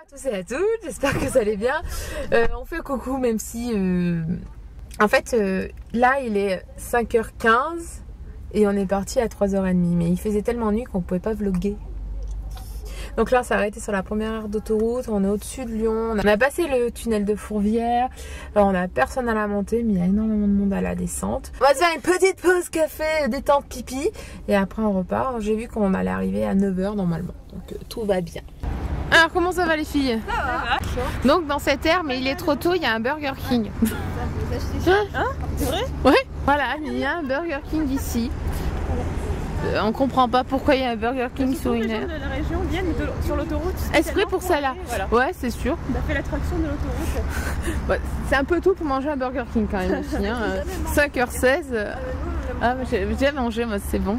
à tous et à toutes, j'espère que vous allez bien. Euh, on fait coucou même si... euh, En fait, euh, là il est 5h15 et on est parti à 3h30. Mais il faisait tellement nuit qu'on pouvait pas vlogger. Donc là on s'est arrêté sur la première heure d'autoroute, on est au-dessus de Lyon. On a passé le tunnel de Fourvière. Alors on a personne à la montée mais il y a énormément de monde à la descente. On va se faire une petite pause café, détente pipi. Et après on repart. J'ai vu qu'on allait arriver à 9h normalement. Donc tout va bien. Alors comment ça va les filles? Donc dans cette aire, mais il est trop tôt, il y a un Burger King. Hein? C'est vrai? Ouais. Voilà, il y a un Burger King ici. Euh, on comprend pas pourquoi il y a un Burger King sur les une gens aire. de la région viennent de- sur l'autoroute. Exprès pour ça là? Voilà. Ouais, c'est sûr. On a fait l'attraction de l'autoroute. Ouais, c'est un peu tôt pour manger un Burger King quand même aussi. Hein. Euh, 5h16. euh, Ah, mais j'ai mangé, moi, c'est bon.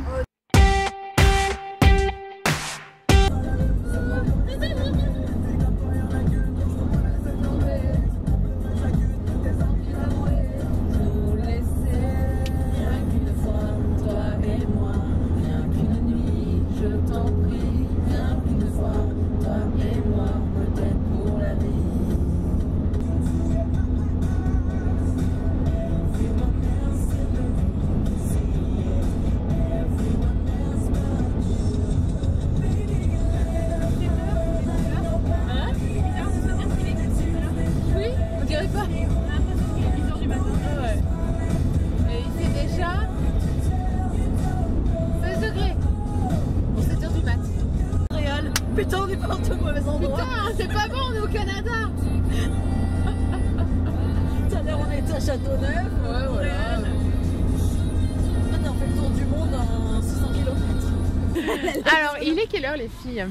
Châteauneuf. Ouais, voilà. On fait le tour du monde en 600 km. Alors, il est quelle heure, les filles?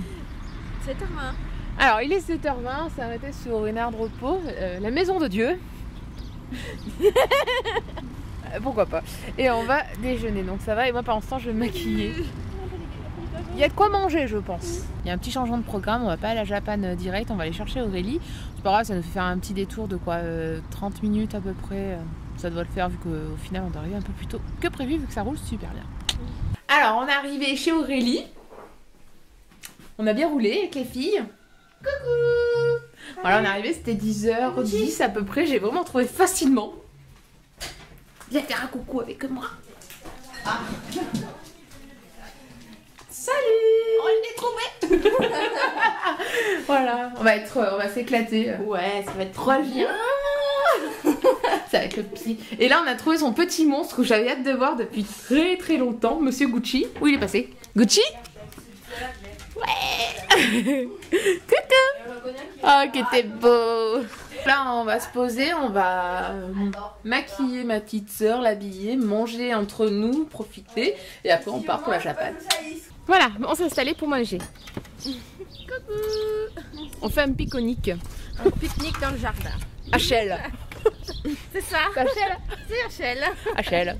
7h20. Alors, il est 7h20, on s'est arrêté sur une aire de repos, euh, la maison de Dieu. Euh, Pourquoi pas. Et on va déjeuner, donc ça va. Et moi, pendant ce temps, je vais me maquiller. Il y a de quoi manger, je pense. Il y a un petit changement de programme, on va pas aller à Japan euh, direct, on va aller chercher Aurélie. C'est pas grave, ça nous fait faire un petit détour de quoi euh, 30 minutes à peu près. euh, Ça doit le faire vu qu'au final, on est arrivé un peu plus tôt que prévu, vu que ça roule super bien. Alors, on est arrivé chez Aurélie. On a bien roulé avec les filles. Coucou Voilà, on est arrivé, c'était 10h10 à peu près. J'ai vraiment trouvé facilement. Viens faire un coucou avec moi. Ah. Salut On l'a trouvé Voilà, on va être, on va s'éclater. Ouais, ça va être Trop bien Ça va être le petit. Et là, on a trouvé son petit monstre que j'avais hâte de voir depuis très très longtemps, Monsieur Gucci. Où il est passé? Gucci? Ouais Coucou Oh, que t'es beau Là, on va se poser, on va maquiller ma petite sœur, l'habiller, manger entre nous, profiter, et après on part pour la Japan. Voilà, on s'est installé pour manger. Coucou On fait un pique-nique. pique-nique dans le jardin. HL. C'est ça HL C'est Rachel. HL.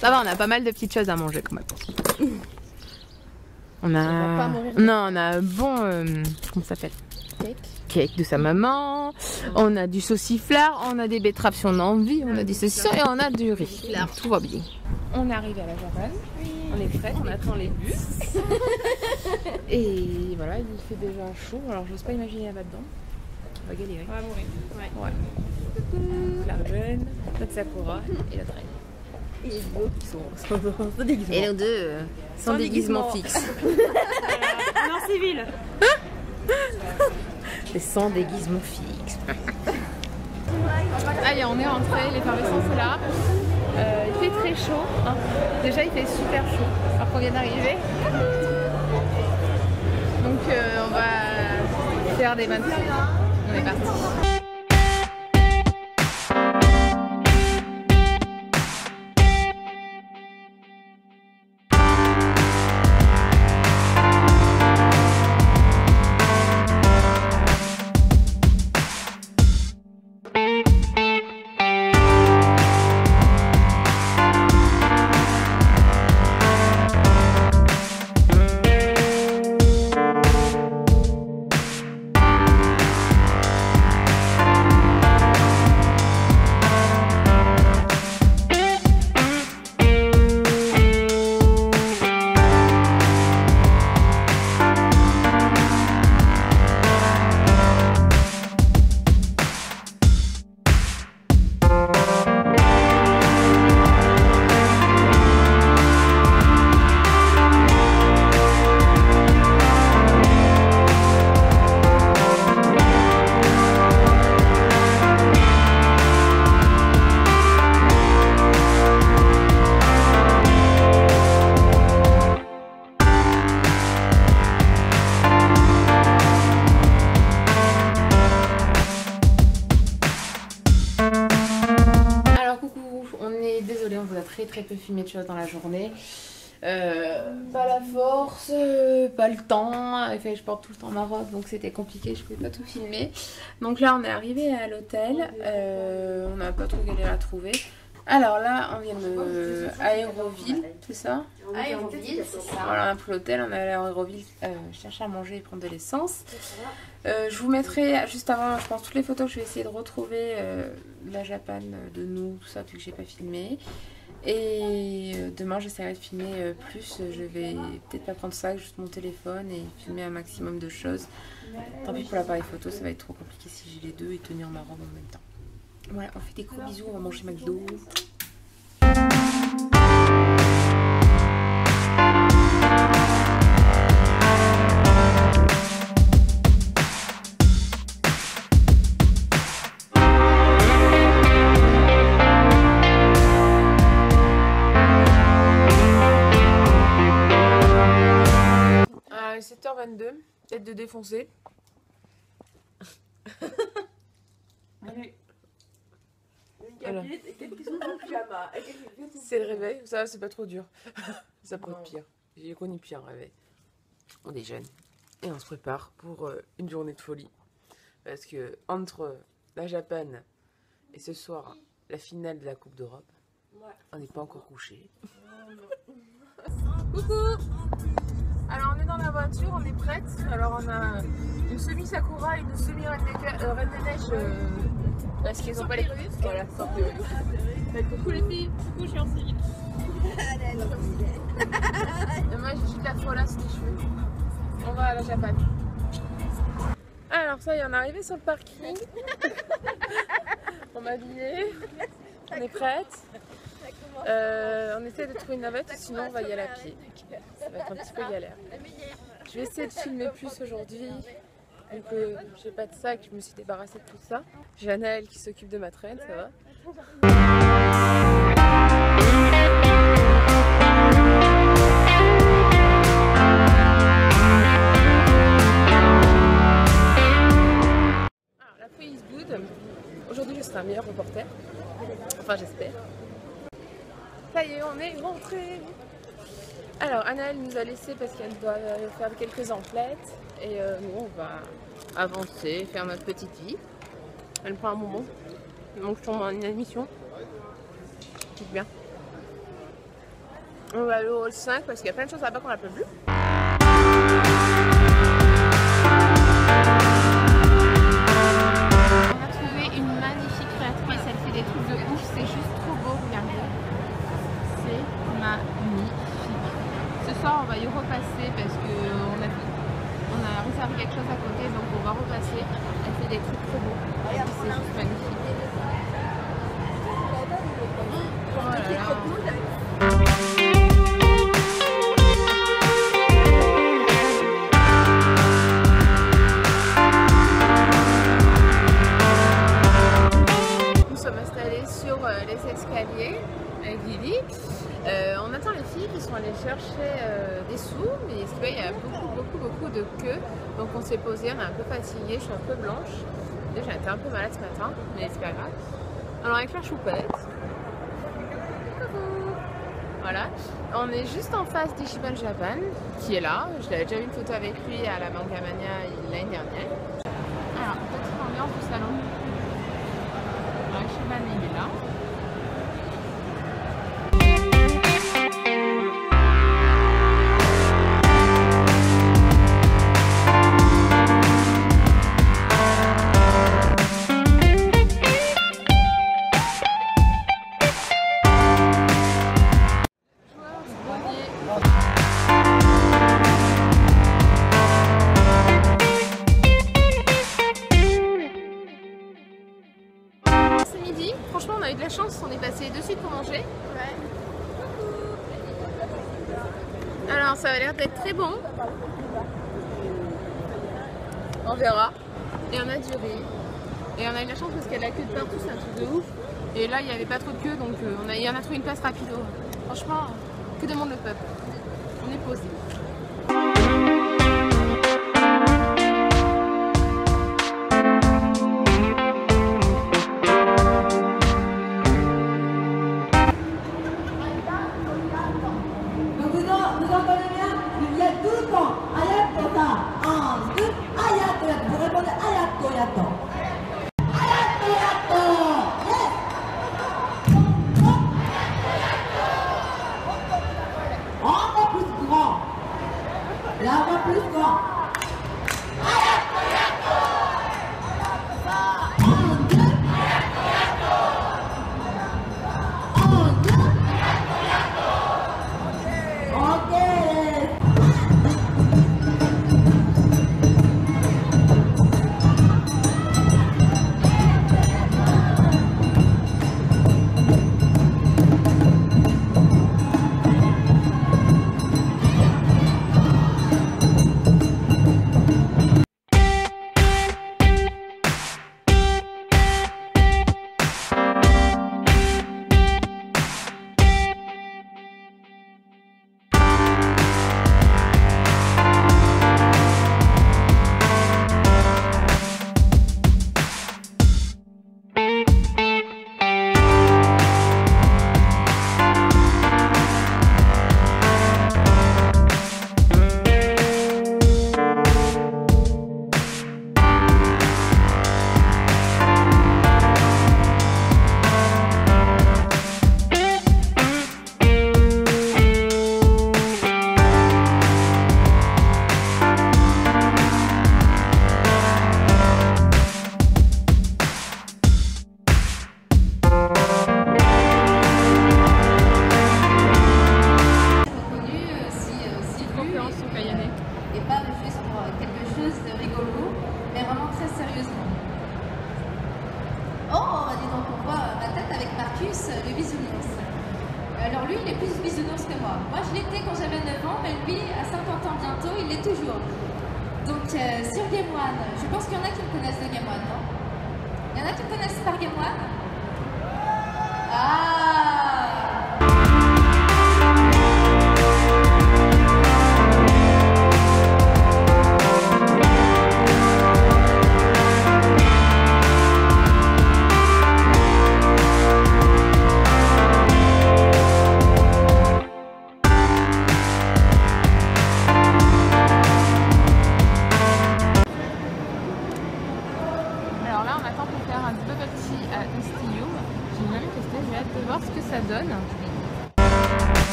Ça va, on a pas mal de petites choses à manger quand même. On a. va pas mourir de Non, on a un bon. euh, comment ça s'appelle? Cake. Cake de sa maman. On a du sauciflard, on a des betteraves si on a envie, on a des saucissons et on a du riz. Donc, Tout va bien. On est arrivé à la Japan. On est prêts, on attend les bus. et voilà, il fait déjà chaud. Alors, j'ose pas imaginer là-dedans. On va galérer. On va mourir. Ouais. Ouais. Coucou. La jeune, notre Sakura et notre reine. Et les deux qui sont sans déguisement. Et nos deux euh, sans, Sans déguisement, déguisement. fixe. en civil. Sans déguisement fixe. Allez, on est rentré, l'effervescence est là. Euh, il fait très chaud. hein. Déjà, il fait super chaud. Alors qu'on vient d'arriver. Donc, euh, on va faire des bains. On est parti. Peu filmé de choses dans la journée. Euh, pas la force, euh, pas le temps. En fait, je porte tout le temps ma robe, donc c'était compliqué, je pouvais pas tout filmer. Donc là, on est arrivé à l'hôtel. Euh, on n'a pas trop galéré à trouver. Alors là, on vient de Aéroville, c'est ça Aéroville, c'est ça. Voilà, on a pris l'hôtel, on est allé à Aéroville euh, chercher à manger et prendre de l'essence. Euh, je vous mettrai juste avant, je pense, toutes les photos que je vais essayer de retrouver euh, la Japan de nous, tout ça, vu que j'ai pas filmé. Et demain, j'essaierai de filmer plus. Je vais peut-être pas prendre ça, juste mon téléphone et filmer un maximum de choses. Tant pis pour l'appareil photo, ça va être trop compliqué si j'ai les deux et tenir ma robe en même temps. Voilà, on fait des gros bisous, on va manger McDo. Euh, 7h22, tête de C'est le réveil, ça va, c'est pas trop dur. ça peut être pire. J'ai connu pire réveil. On déjeune et on se prépare pour euh, une journée de folie. Parce que entre la Japan et ce soir la finale de la Coupe d'Europe, on n'est pas encore couché. Coucou Alors on est dans la voiture, on est prête. Alors on a une semi-sakura et une semi-reine des, Cla- euh, Reine des neiges. euh, parce qu'ils ont pas les Voilà, perruque. Coucou les filles, coucou, je suis en civil. Moi j'ai juste la folasse des cheveux. On va à la Japan. Alors ça y est, on est arrivé sur le parking. on m'a habillé. On est prête. Euh, on essaie de trouver une navette, sinon on va y aller à pied. Ça va être un petit peu galère. Je vais essayer de filmer plus aujourd'hui. Vu j'ai pas de sac, je me suis débarrassée de tout ça. J'ai Anaël qui s'occupe de ma traîne, ça va. Alors, la fouille is good. Aujourd'hui, je serai un meilleur reporter. Enfin, j'espère. Ça y est, on est rentré. Alors, Anaël nous a laissé parce qu'elle doit faire quelques emplettes. Et euh, nous, on va avancer, faire notre petite vie. Elle prend un moment. Donc, je tombe en une émission. C'est bien. On va aller au hall 5 parce qu'il y a plein de choses là-bas qu'on n'a pas vu. On a trouvé une magnifique créatrice, elle fait des trucs de ouf, c'est juste trop beau, regardez. C'est magnifique. Ce soir, on va y repasser parce qu'on quelque chose à côté, donc on va repasser. Elle fait des trucs trop beaux. C'est juste magnifique. Euh, des sous, mais il y a beaucoup, beaucoup, beaucoup de queues. Donc on s'est posé, on est un peu fatigué, je suis un peu blanche. Déjà, j'étais un peu malade ce matin, mais c'est pas grave. Alors avec la choupette. Voilà, on est juste en face d'Ishiban Japan, qui est là. Je l'avais déjà eu une photo avec lui à la Manga Mania l'année dernière. Alors ça a l'air d'être très bon. On verra. Et on a du. Et on a eu la chance parce qu'il y a la queue de partout, c'est un truc de ouf. Et là il n'y avait pas trop de queue donc euh, on a, y a trouvé une place rapido. Franchement, que demande le peuple? On est posé.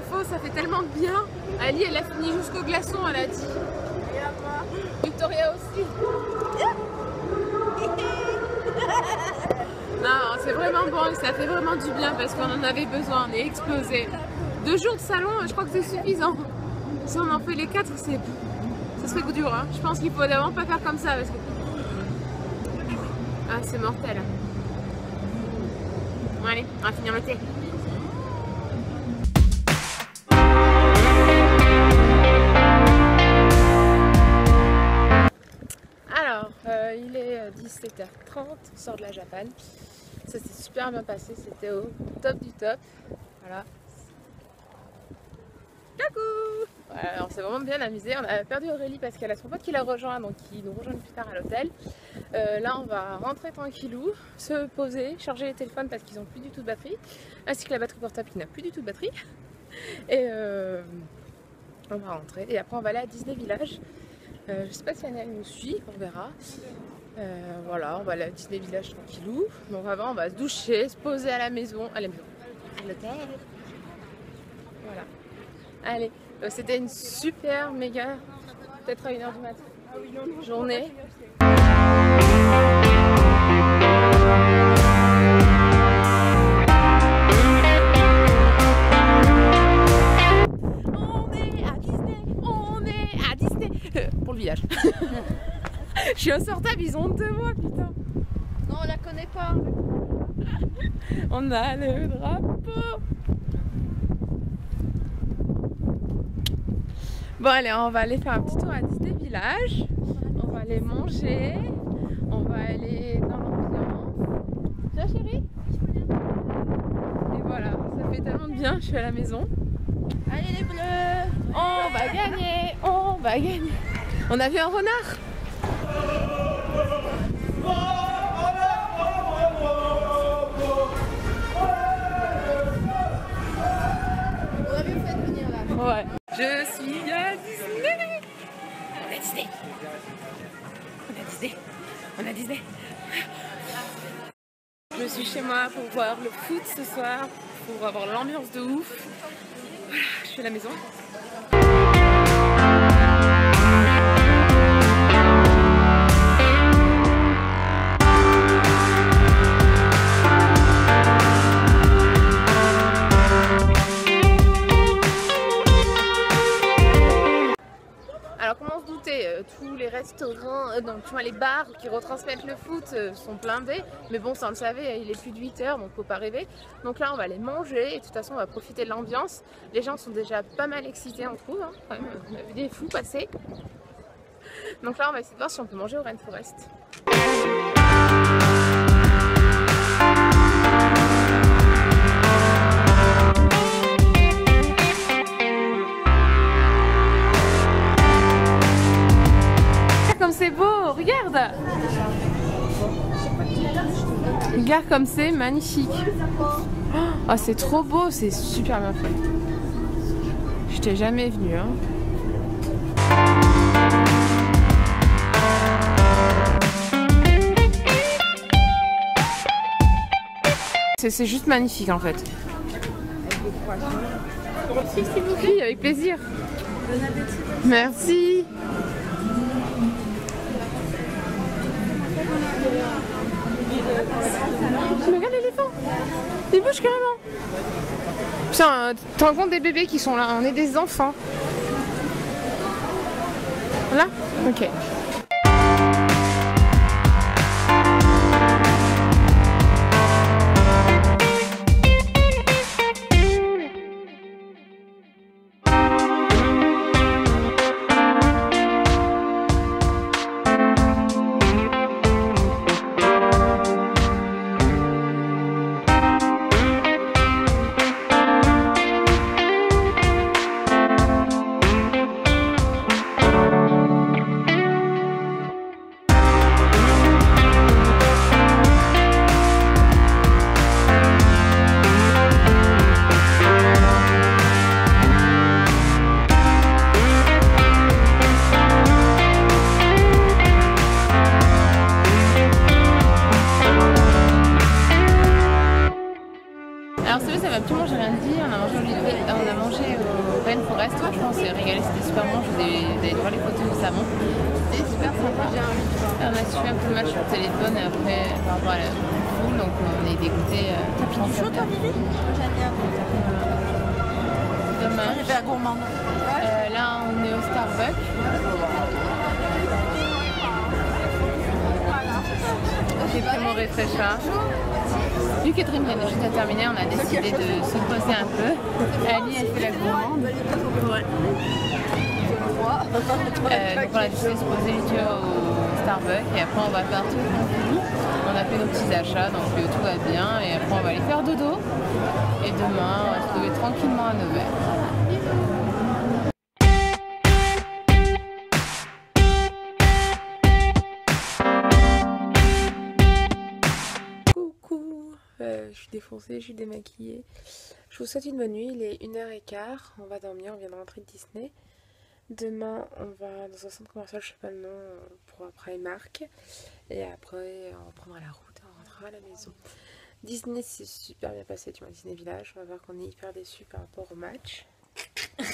Faux, ça fait tellement de bien. Ali, elle a fini jusqu'au glaçon, elle a dit. Victoria aussi. Non, c'est vraiment bon ça fait vraiment du bien parce qu'on en avait besoin, on est explosé. Deux jours de salon, je crois que c'est suffisant. Si on en fait les quatre, c'est ça serait dur. Hein. Je pense qu'il faut vraiment pas faire comme ça parce que. Ah, c'est mortel. Bon, allez, on va finir le thé. 30 on sort de la Japane. Ça s'est super bien passé, c'était au top du top. Voilà. Coucou voilà, On s'est vraiment bien amusé. On a perdu Aurélie parce qu'elle a son pote qui la rejoint, donc qui nous rejoint plus tard à l'hôtel. Là, on va rentrer tranquillou, se poser, charger les téléphones parce qu'ils n'ont plus du tout de batterie, ainsi que la batterie portable qui n'a plus du tout de batterie. Et on va rentrer. Et après, on va aller à Disney Village. Euh, je sais pas si Anna nous suit, on verra. Euh, voilà, on va aller à Disney Village tranquillou. Donc avant, on va se doucher, se poser à la maison, à la maison, à l'hôtel. Voilà. Allez, euh, c'était une super méga, peut-être à 1h du matin, journée. Je suis insortable, ils ont honte de moi, putain. Non, on la connaît pas. On a le drapeau. Bon allez, on va aller faire un petit tour à Disney Village. On va aller manger. On va aller dans l'ambiance. Ça chérie Et fait tellement de bien, je suis à la maison. Allez les bleus On va gagner On va gagner On a vu un renard Ouais. Je suis à Disney On a Disney On a Disney On a Disney Je suis chez moi pour voir le foot ce soir, pour avoir l'ambiance de ouf. Voilà, je suis à la maison. Euh, tous les restaurants, euh, donc tu vois les bars qui retransmettent le foot euh, sont blindés, mais bon ça on le savait, il est plus de 8 heures donc faut pas rêver. Donc là on va aller manger et de toute façon on va profiter de l'ambiance. Les gens sont déjà pas mal excités on trouve, hein, on a vu des fous passer. Donc là on va essayer de voir si on peut manger au Rainforest. C'est beau, regarde Regarde comme c'est magnifique Oh c'est trop beau, c'est super bien fait Je t'ai jamais venu hein C'est- juste magnifique en fait. Oui, avec plaisir. Merci. Mais regarde l'éléphant Il bouge carrément Putain, tu rends compte des bébés qui sont là On est des enfants. Là Ok. et Frécha. Vu qu'Edrim vient juste à terminer, on a décidé de se poser un peu. Ali, elle fait la gourmande. Euh, donc on a décidé de se poser au Starbucks et après on va faire tout On a fait nos petits achats, donc euh, tout va bien. Et après on va aller faire dodo. Et demain, on va se lever tranquillement à 9h. Défoncée, je suis démaquillée. Je vous souhaite une bonne nuit, il est 1h15, on va dormir, on vient de rentrer de Disney. Demain, on va dans un centre commercial, je sais pas le nom, pour un Primark. Et après, on reprendra la route et on rentrera à la maison. Disney s'est super bien passé, tu vois, Disney Village. On va voir qu'on est hyper déçus par rapport au match.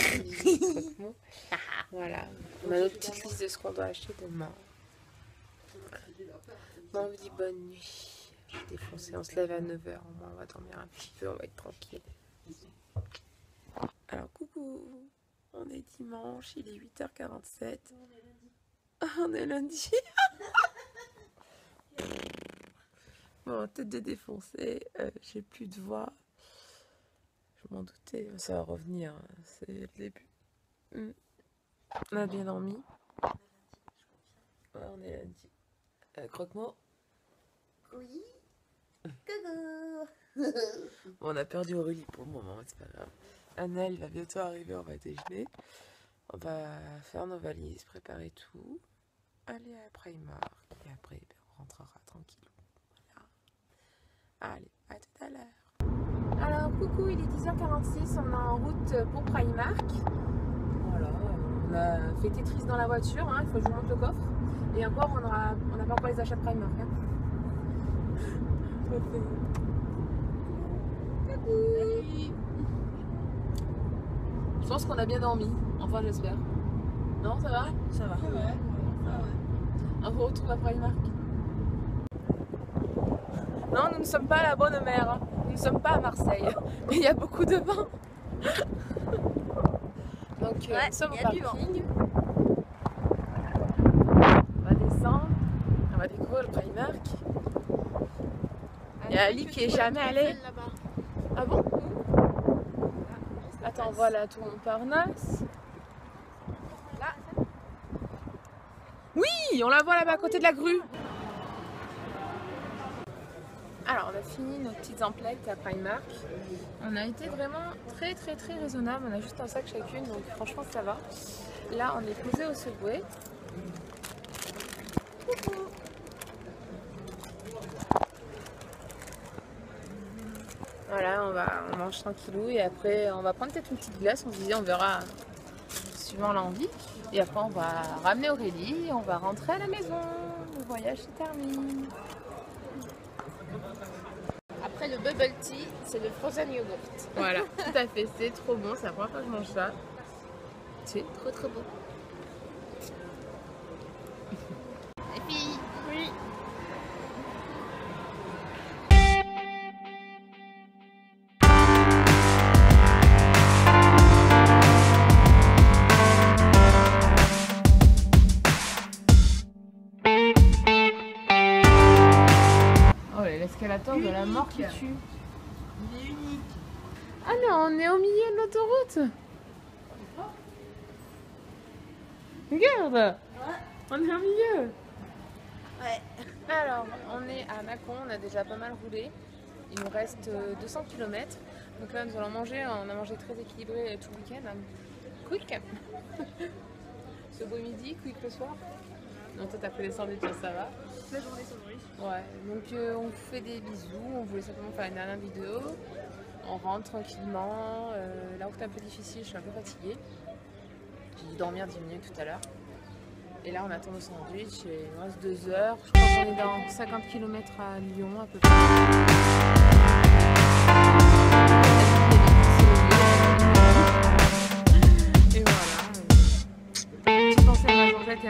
voilà, on a notre petite liste de ce qu'on doit acheter demain. Bon, on vous dit bonne nuit. Je suis défoncée, on se lève à 9h, au moins on va dormir un petit peu, on va être tranquille. Alors coucou, on est dimanche, il est 8h47. On est lundi. bon, tête de défoncée, euh, j'ai plus de voix. Je m'en doutais, ça va revenir, hein, c'est le début. Hmm. On a bien dormi. Ouais, on est lundi. Euh, Croque-moi. Oui. Coucou on a perdu Aurélie pour le moment, c'est pas grave. Annelle va bientôt arriver, on va déjeuner. On va faire nos valises, préparer tout. Aller à Primark. Et après, ben, on rentrera tranquille. Voilà. Allez, à tout à l'heure. Alors, coucou, il est 10h46. On est en route pour Primark. Voilà, on a fait Tetris dans la voiture. hein, il faut que je vous montre le coffre. Et encore, on n'a on pas encore les achats de Primark. hein. Je pense qu'on a bien dormi. Enfin, j'espère. Non, ça va? Ça va On vous retrouve à Primark. Non, nous ne sommes pas à la bonne mer. hein. Nous ne sommes pas à Marseille. Mais il y a beaucoup de vent. Donc, euh, Ouais, nous sommes au parking. On va descendre. On va découvrir le Primark. Ali qui est jamais allé. Ah bon? Attends, voilà tout Montparnasse. Oui, on la voit là-bas à côté de la grue. Alors, on a fini nos petites emplettes à Primark. On a été vraiment très très très raisonnable. On a juste un sac chacune, donc franchement ça va. Là, on est posé au Subway. Coucou. Voilà, on, mange tranquillou et après on va prendre peut-être une petite glace, on se disait on verra suivant l'envie. Et après on va ramener Aurélie, on va rentrer à la maison. Le voyage se termine. Après le bubble tea, c'est le frozen yogurt. Voilà, tout à fait, c'est trop bon, c'est la première fois que je mange ça. C'est trop trop bon. L'escalator de la mort qui tue. Il est unique Ah non, on est au milieu de l'autoroute. Regarde On est au milieu Ouais Alors, on est à Mâcon, on a déjà pas mal roulé. Il nous reste euh, 200 km. Donc là, nous allons manger. On a mangé très équilibré euh, tout le week-end. Quick Ce beau midi, quick le soir. Non, toi, t'as pris des sandwichs, ça va. La journée sandwich. Ouais, donc euh, on fait des bisous. On voulait simplement faire une dernière vidéo. On rentre tranquillement. Euh, la route est un peu difficile, je suis un peu fatiguée. J'ai dû dormir 10 minutes tout à l'heure. Et là, on attend nos sandwichs et il nous reste 2 heures. Je crois qu'on est dans 50 km à Lyon à peu près. Et voilà. Petite pensée à ma Georgette